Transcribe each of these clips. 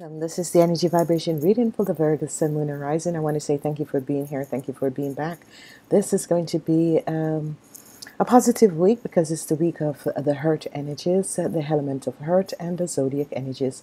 This is the energy vibration reading for the Virgo Sun, Moon, Rising. I want to say thank you for being here. Thank you for being back. This is going to be um, a positive week because it's the week of the Earth energies, the element of Earth, and the zodiac energies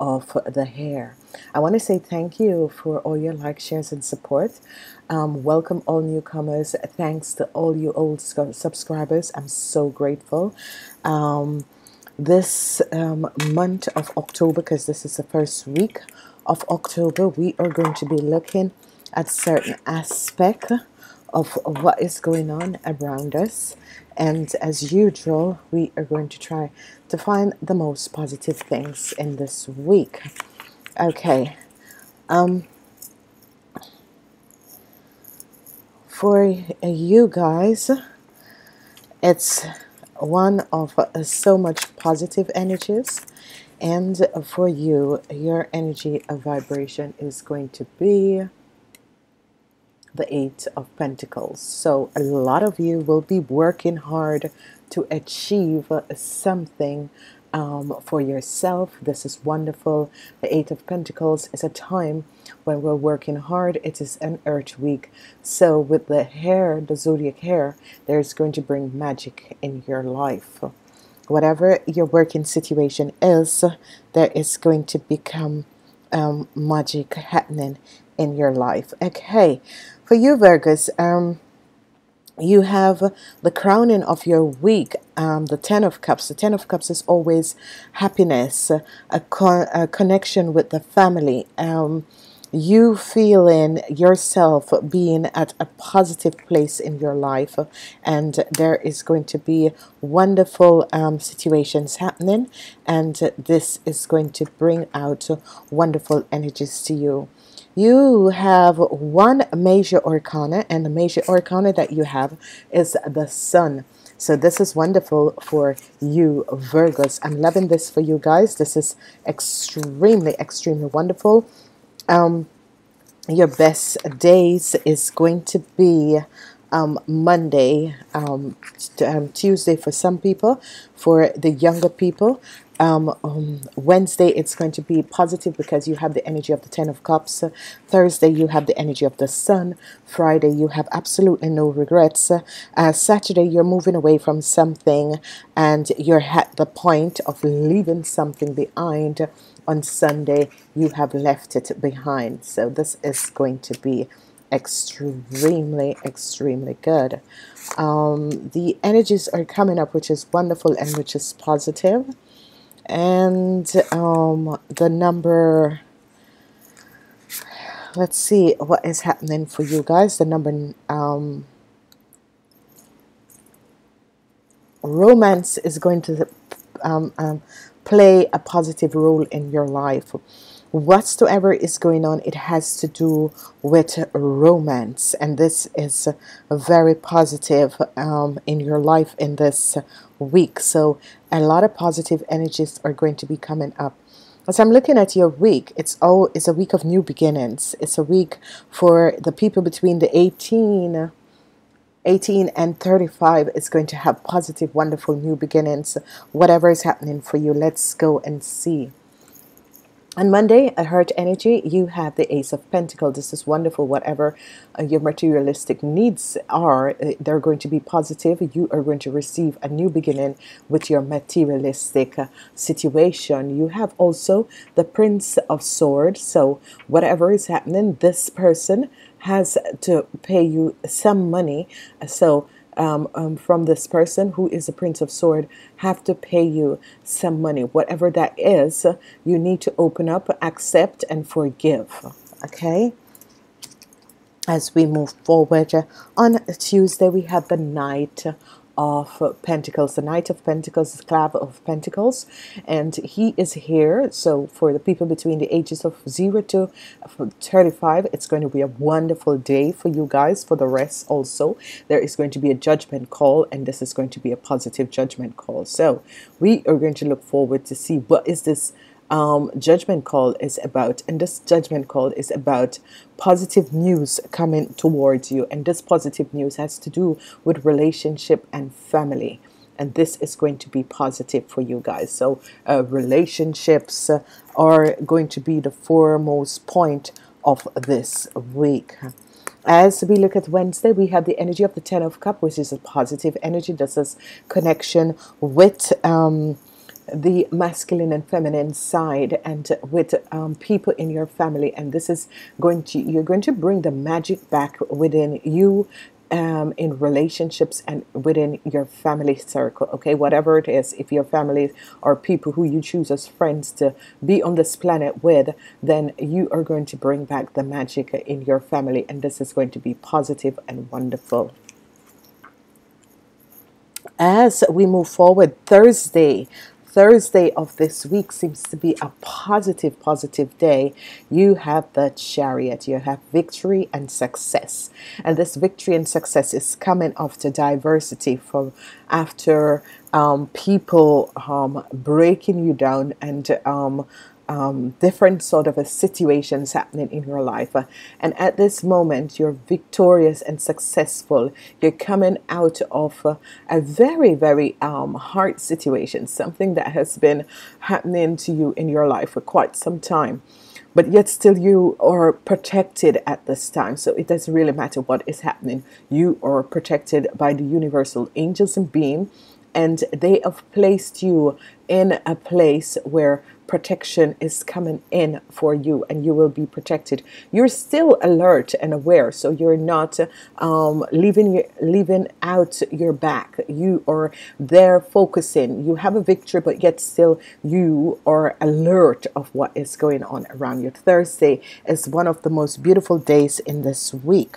of the hair. I want to say thank you for all your likes, shares, and support. Um, welcome all newcomers. Thanks to all you old subscribers. I'm so grateful. Um, this um, month of October, because this is the first week of October, we are going to be looking at certain aspect of what is going on around us. And as usual, we are going to try to find the most positive things in this week. Okay. Um, for you guys, it's one of uh, so much positive energies. And for you your energy of vibration is going to be the eight of pentacles. So a lot of you will be working hard to achieve something um, for yourself. This is wonderful. The Eight of Pentacles is a time when we're working hard. It is an Earth week. So, with the hair, the zodiac hair, there's going to bring magic in your life. Whatever your working situation is, there is going to become um, magic happening in your life. Okay, for you, Virgos, um, you have the crowning of your week, um, the Ten of Cups. The Ten of Cups is always happiness, a, a connection with the family, um, you feeling yourself being at a positive place in your life, and there is going to be wonderful um, situations happening, and this is going to bring out wonderful energies to you. You have one major arcana and the major arcana that you have is the sun. So this is wonderful for you Virgos. I'm loving this for you guys. This is extremely extremely wonderful um, your best days is going to be um, Monday, um, um, Tuesday for some people, for the younger people, um, um, Wednesday it's going to be positive because you have the energy of the Ten of Cups. Thursday you have the energy of the Sun. Friday you have absolutely no regrets. Uh, Saturday you're moving away from something and you're at the point of leaving something behind. On Sunday you have left it behind. So this is going to be extremely extremely good um, the energies are coming up which is wonderful and which is positive. and um, the number let's see what is happening for you guys the number um, romance is going to um, um, play a positive role in your life. Whatsoever is going on it has to do with romance. And this is very positive um, in your life in this week. So a lot of positive energies are going to be coming up. As I'm looking at your week it's all it's a week of new beginnings. It's a week for the people between the 18 18 and 35 is going to have positive wonderful new beginnings. Whatever is happening for you let's go and see on Monday, a Earth energy, you have the Ace of Pentacles. This is wonderful. Whatever uh, your materialistic needs are, uh, they're going to be positive. You are going to receive a new beginning with your materialistic uh, situation. You have also the Prince of Swords. So whatever is happening, this person has to pay you some money. So um, um, from this person who is the Prince of Sword have to pay you some money. Whatever that is, you need to open up, accept, and forgive. Okay? As we move forward, on Tuesday we have the Knight of Pentacles. The Knight of Pentacles the Clav of Pentacles, and he is here. So for the people between the ages of 0 to 35, it's going to be a wonderful day for you guys. For the rest also, there is going to be a judgment call, and this is going to be a positive judgment call. So we are going to look forward to see what is this um, judgment call is about. And this judgment call is about positive news coming towards you. And this positive news has to do with relationship and family. and this is going to be positive for you guys. So, uh, relationships are going to be the foremost point of this week. As we look at Wednesday, we have the energy of the Ten of Cup, which is a positive energy. This is connection with. Um, the masculine and feminine side and with um, people in your family. And this is going to you're going to bring the magic back within you um, in relationships and within your family circle okay? Whatever it is if your family or people who you choose as friends to be on this planet with then you are going to bring back the magic in your family. And this is going to be positive and wonderful. As we move forward Thursday Thursday of this week seems to be a positive, positive day. You have the chariot, you have victory and success. And this victory and success is coming after diversity from after um, people um, breaking you down and um, um, different sort of a situations happening in your life. Uh, and at this moment, you're victorious and successful. You're coming out of uh, a very, very um, hard situation, something that has been happening to you in your life for quite some time. But yet, still, you are protected at this time. So, it doesn't really matter what is happening. You are protected by the universal angels and being, and they have placed you in a place where protection is coming in for you and you will be protected. You're still alert and aware so you're not um, leaving leaving out your back. You are there focusing. You have a victory but yet still you are alert of what is going on around you. Thursday is one of the most beautiful days in this week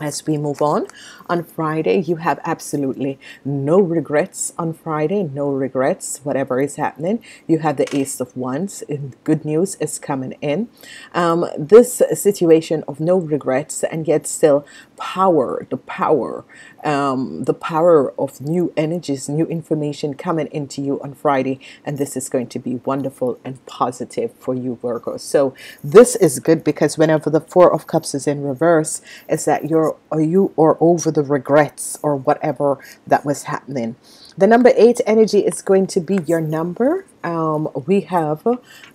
as we move on. On Friday you have absolutely no regrets. On Friday no regrets whatever is happening. You have the ace of wands and good news is coming in. Um, this situation of no regrets and yet still power the power um, the power of new energies new information coming into you on Friday and this is going to be wonderful and positive for you Virgo. So this is good because whenever the four of cups is in reverse is that you're you or over the regrets or whatever that was happening the number eight energy is going to be your number. Um, we have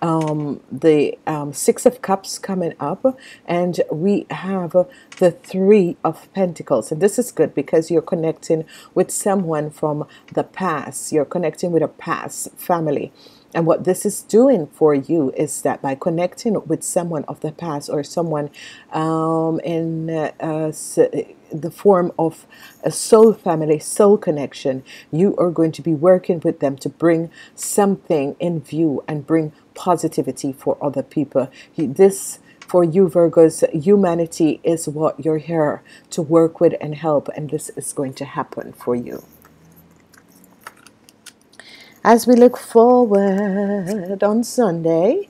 um, the um, six of cups coming up and we have the three of pentacles. And this is good because you're connecting with someone from the past. You're connecting with a past family and what this is doing for you is that by connecting with someone of the past or someone um, in uh, uh, the form of a soul family, soul connection, you are going to be working with them to bring something in view and bring positivity for other people. This for you Virgos, humanity is what you're here to work with and help, and this is going to happen for you. As we look forward on Sunday,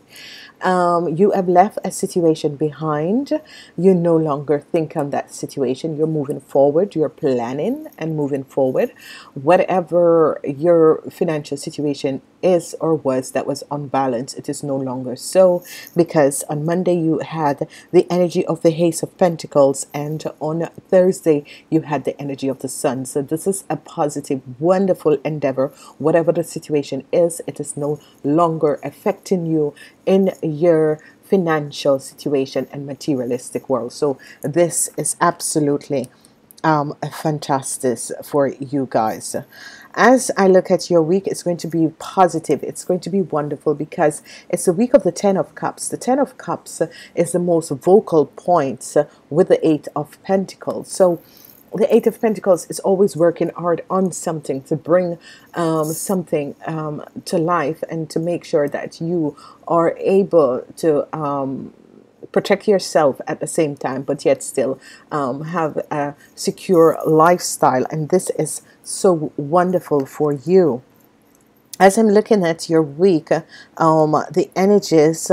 um, you have left a situation behind. You no longer think on that situation. You're moving forward. You're planning and moving forward. Whatever your financial situation is or was that was unbalanced, it is no longer so because on Monday you had the energy of the Ace of Pentacles, and on Thursday you had the energy of the Sun. So, this is a positive, wonderful endeavor. Whatever the situation is, it is no longer affecting you in your financial situation and materialistic world. So, this is absolutely um, fantastic for you guys. As I look at your week, it's going to be positive. It's going to be wonderful because it's the week of the Ten of Cups. The Ten of Cups is the most vocal point with the Eight of Pentacles. So the Eight of Pentacles is always working hard on something to bring um, something um, to life and to make sure that you are able to um, protect yourself at the same time, but yet still um, have a secure lifestyle. And this is so wonderful for you. As I'm looking at your week, um, the energies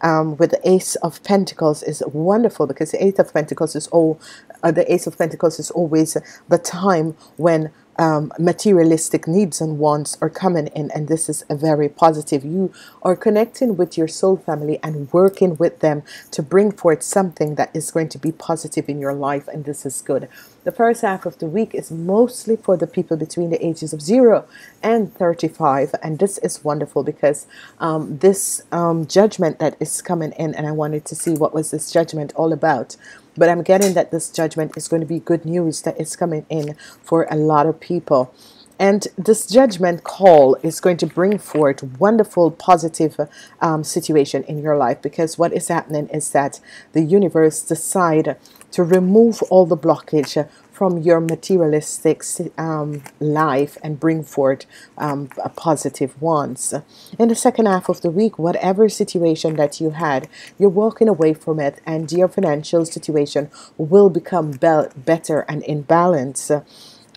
um, with the Ace of Pentacles is wonderful because the Eight of Pentacles is all uh, the Ace of Pentacles is always the time when um, materialistic needs and wants are coming in, and this is a very positive. You are connecting with your soul family and working with them to bring forth something that is going to be positive in your life, and this is good. The first half of the week is mostly for the people between the ages of 0 and 35, and this is wonderful because um, this um, judgment that is coming in, and I wanted to see what was this judgment all about. But I'm getting that this judgment is going to be good news that is coming in for a lot of people. And this judgment call is going to bring forth wonderful, positive um, situation in your life because what is happening is that the universe decide to remove all the blockage from your materialistic um, life and bring forth um, a positive ones. In the second half of the week, whatever situation that you had, you're walking away from it, and your financial situation will become be better and in balance.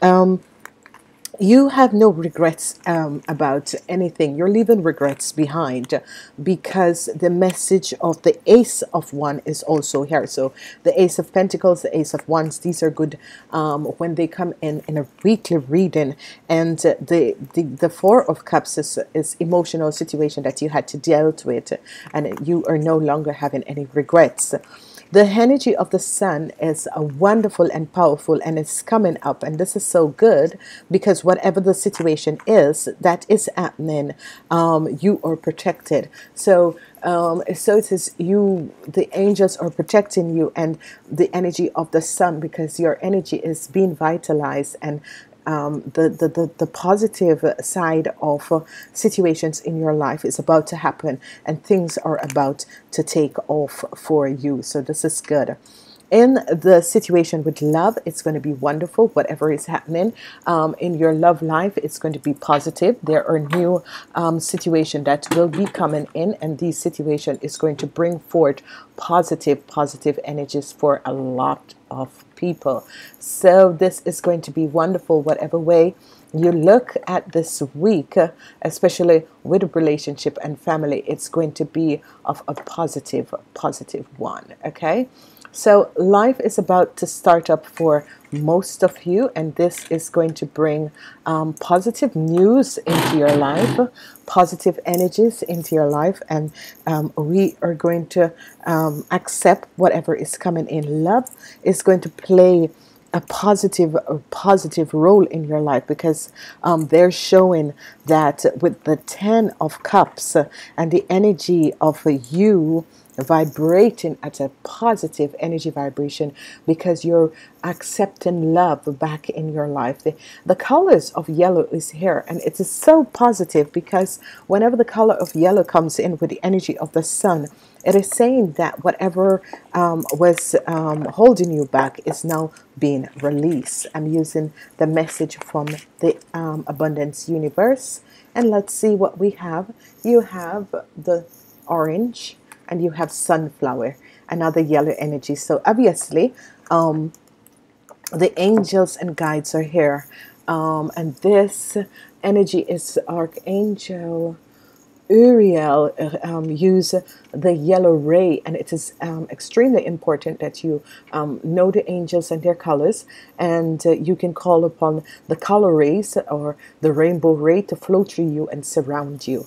Um, you have no regrets um, about anything. You're leaving regrets behind because the message of the Ace of One is also here. So the Ace of Pentacles, the Ace of Wands, these are good um, when they come in in a weekly reading. And the the, the Four of Cups is, is emotional situation that you had to deal with, and you are no longer having any regrets. The energy of the sun is a wonderful and powerful, and it's coming up. And this is so good because whatever the situation is that is happening, um, you are protected. So, um, so it is you, the angels are protecting you, and the energy of the sun because your energy is being vitalized and um, the, the, the, the, positive side of uh, situations in your life is about to happen and things are about to take off for you. So this is good in the situation with love it's going to be wonderful whatever is happening um, in your love life it's going to be positive there are new um, situation that will be coming in and this situation is going to bring forth positive positive energies for a lot of people. So this is going to be wonderful whatever way you look at this week especially with relationship and family. It's going to be of a positive positive one okay so life is about to start up for most of you, and this is going to bring um, positive news into your life, positive energies into your life, and um, we are going to um, accept whatever is coming in. Love is going to play a positive a positive role in your life because um, they're showing that with the ten of cups and the energy of you vibrating at a positive energy vibration because you're accepting love back in your life. The, the colors of yellow is here and it is so positive because whenever the color of yellow comes in with the energy of the sun, it is saying that whatever um, was um, holding you back is now being released. I'm using the message from the um, abundance universe and let's see what we have. You have the orange and you have sunflower another yellow energy. So obviously um, the angels and guides are here. Um, and this energy is archangel Uriel um, use the yellow ray. And it is um, extremely important that you um, know the angels and their colors. And uh, you can call upon the color rays or the rainbow ray to flow through you and surround you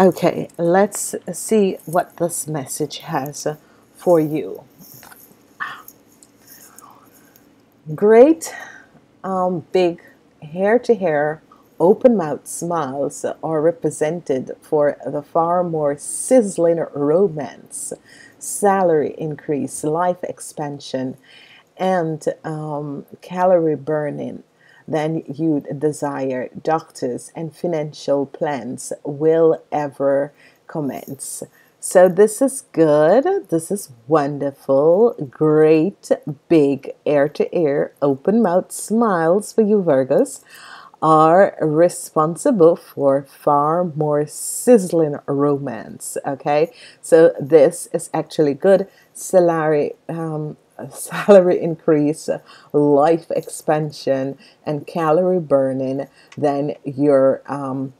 Okay, let's see what this message has for you. Great um, big hair to hair open mouth smiles are represented for the far more sizzling romance, salary increase, life expansion, and um, calorie burning than you'd desire, doctors and financial plans will ever commence. So, this is good. This is wonderful. Great, big, ear to ear, open mouth smiles for you, Virgos are responsible for far more sizzling romance. Okay, so this is actually good. Salary um, salary increase, life expansion, and calorie burning than your um,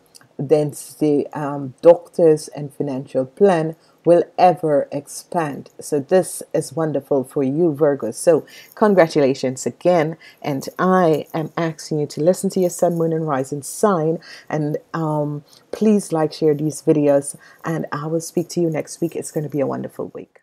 density um, doctors and financial plan will ever expand. So this is wonderful for you, Virgo. So congratulations again. And I am asking you to listen to your sun, moon, and rising sign. And um, please like, share these videos. And I will speak to you next week. It's going to be a wonderful week.